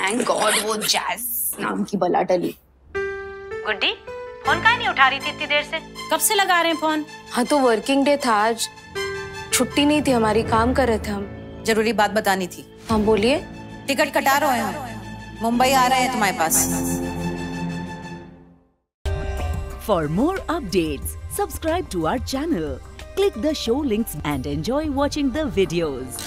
Thank God वो जैस नाम की बला टली। गुड्डी फ़ोन का नहीं उठा रही थी इतनी देर से? कब से लगा रहे हैं फ़ोन? हाँ तो वर्किंग डे था आज। छुट्टी नहीं थी हमारी काम कर रहे थे हम। ज़रूरी बात बतानी थी। हाँ बोलिए। टिकट कटा रहे हैं मुंबई आ रहे हैं तुम्हारे पास। For more update subscribe to our channel click the show links and enjoy watching the videos.